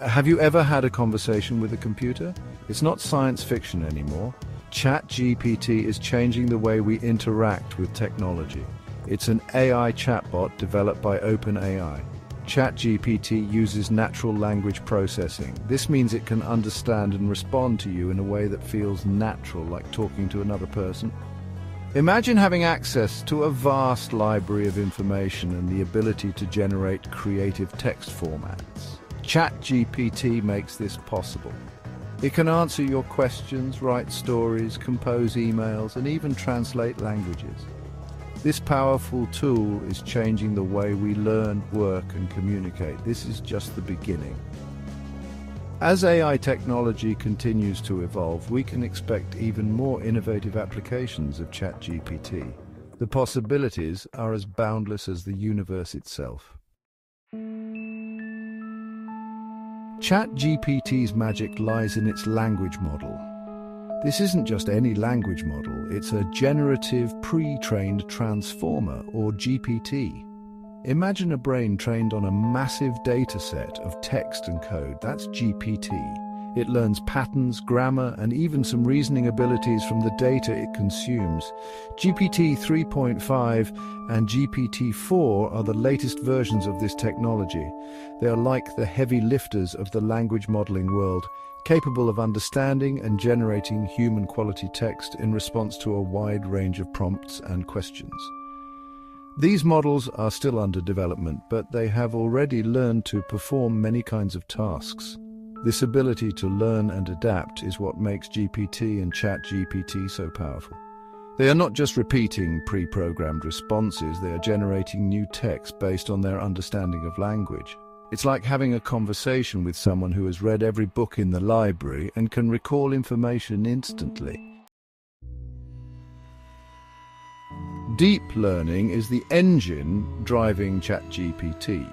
Have you ever had a conversation with a computer? It's not science fiction anymore. ChatGPT is changing the way we interact with technology. It's an AI chatbot developed by OpenAI. ChatGPT uses natural language processing. This means it can understand and respond to you in a way that feels natural, like talking to another person. Imagine having access to a vast library of information and the ability to generate creative text formats. ChatGPT makes this possible. It can answer your questions, write stories, compose emails, and even translate languages. This powerful tool is changing the way we learn, work, and communicate. This is just the beginning. As AI technology continues to evolve, we can expect even more innovative applications of ChatGPT. The possibilities are as boundless as the universe itself. ChatGPT's magic lies in its language model. This isn't just any language model, it's a generative pre-trained transformer, or GPT. Imagine a brain trained on a massive dataset of text and code. That's GPT. It learns patterns, grammar, and even some reasoning abilities from the data it consumes. GPT 3.5 and GPT 4 are the latest versions of this technology. They are like the heavy lifters of the language modeling world, capable of understanding and generating human quality text in response to a wide range of prompts and questions. These models are still under development, but they have already learned to perform many kinds of tasks. This ability to learn and adapt is what makes GPT and ChatGPT so powerful. They are not just repeating pre-programmed responses, they are generating new text based on their understanding of language. It's like having a conversation with someone who has read every book in the library and can recall information instantly. Deep learning is the engine driving ChatGPT.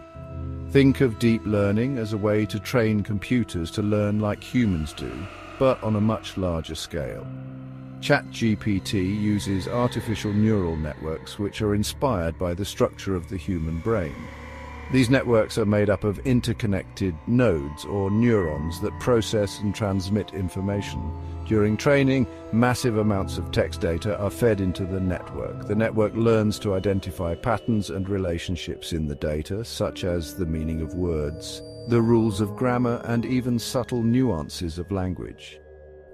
Think of deep learning as a way to train computers to learn like humans do, but on a much larger scale. ChatGPT uses artificial neural networks which are inspired by the structure of the human brain. These networks are made up of interconnected nodes or neurons that process and transmit information. During training, massive amounts of text data are fed into the network. The network learns to identify patterns and relationships in the data, such as the meaning of words, the rules of grammar, and even subtle nuances of language.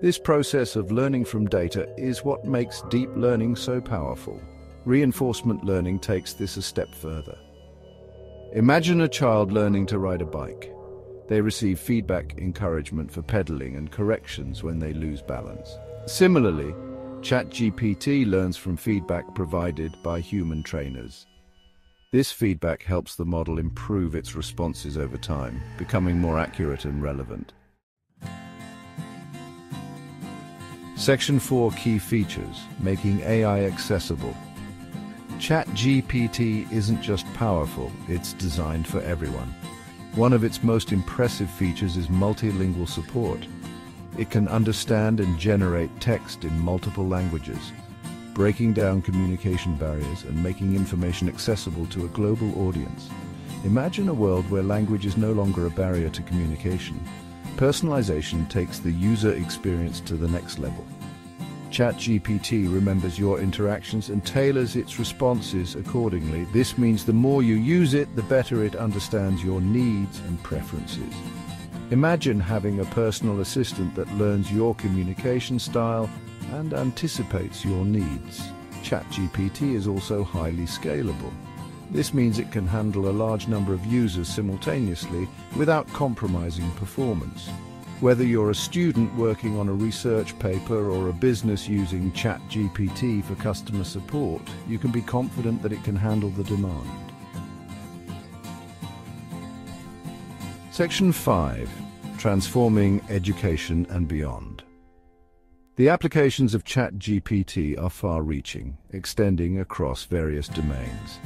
This process of learning from data is what makes deep learning so powerful. Reinforcement learning takes this a step further. Imagine a child learning to ride a bike. They receive feedback, encouragement for pedaling and corrections when they lose balance. Similarly, ChatGPT learns from feedback provided by human trainers. This feedback helps the model improve its responses over time, becoming more accurate and relevant. Section 4 Key Features, Making AI Accessible. ChatGPT isn't just powerful, it's designed for everyone. One of its most impressive features is multilingual support. It can understand and generate text in multiple languages, breaking down communication barriers and making information accessible to a global audience. Imagine a world where language is no longer a barrier to communication. Personalization takes the user experience to the next level. ChatGPT remembers your interactions and tailors its responses accordingly. This means the more you use it, the better it understands your needs and preferences. Imagine having a personal assistant that learns your communication style and anticipates your needs. ChatGPT is also highly scalable. This means it can handle a large number of users simultaneously without compromising performance. Whether you're a student working on a research paper or a business using ChatGPT for customer support, you can be confident that it can handle the demand. Section 5. Transforming Education and Beyond. The applications of ChatGPT are far-reaching, extending across various domains.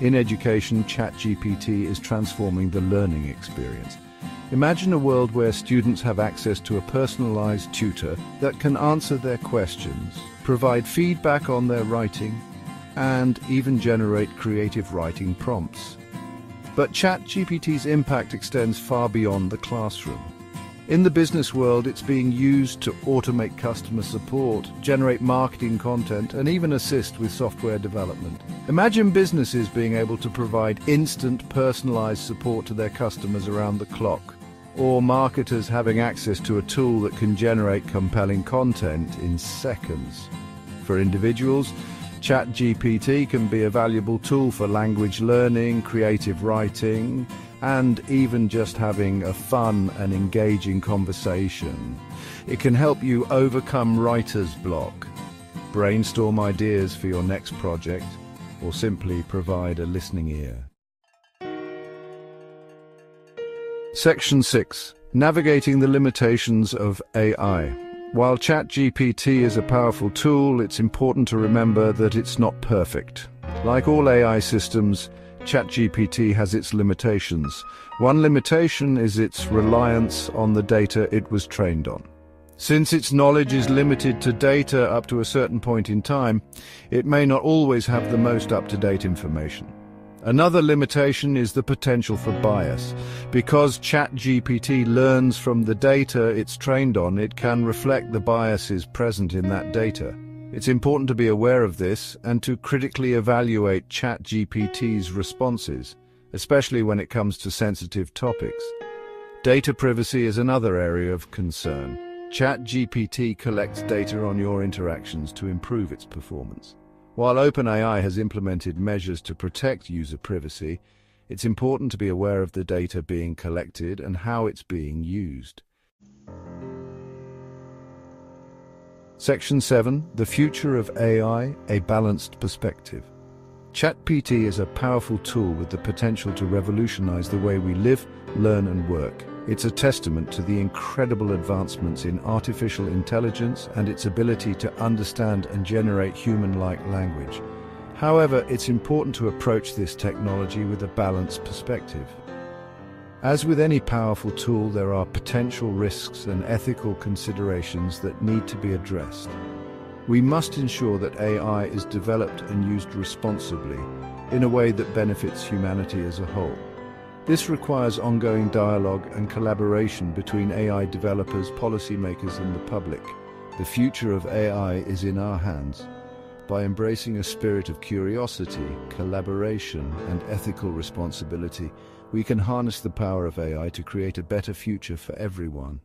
In education, ChatGPT is transforming the learning experience, Imagine a world where students have access to a personalized tutor that can answer their questions, provide feedback on their writing, and even generate creative writing prompts. But ChatGPT's impact extends far beyond the classroom. In the business world, it's being used to automate customer support, generate marketing content, and even assist with software development. Imagine businesses being able to provide instant, personalized support to their customers around the clock, or marketers having access to a tool that can generate compelling content in seconds. For individuals, ChatGPT can be a valuable tool for language learning, creative writing, and even just having a fun and engaging conversation. It can help you overcome writer's block, brainstorm ideas for your next project, or simply provide a listening ear. Section 6. Navigating the limitations of AI. While ChatGPT is a powerful tool, it's important to remember that it's not perfect. Like all AI systems, ChatGPT has its limitations. One limitation is its reliance on the data it was trained on. Since its knowledge is limited to data up to a certain point in time, it may not always have the most up-to-date information. Another limitation is the potential for bias. Because ChatGPT learns from the data it's trained on, it can reflect the biases present in that data. It's important to be aware of this and to critically evaluate ChatGPT's responses, especially when it comes to sensitive topics. Data privacy is another area of concern. ChatGPT collects data on your interactions to improve its performance. While OpenAI has implemented measures to protect user privacy, it's important to be aware of the data being collected and how it's being used. Section 7. The Future of AI, A Balanced Perspective. ChatGPT is a powerful tool with the potential to revolutionize the way we live, learn and work. It's a testament to the incredible advancements in artificial intelligence and its ability to understand and generate human-like language. However, it's important to approach this technology with a balanced perspective. As with any powerful tool, there are potential risks and ethical considerations that need to be addressed. We must ensure that AI is developed and used responsibly, in a way that benefits humanity as a whole. This requires ongoing dialogue and collaboration between AI developers, policymakers and the public. The future of AI is in our hands. By embracing a spirit of curiosity, collaboration and ethical responsibility, we can harness the power of AI to create a better future for everyone.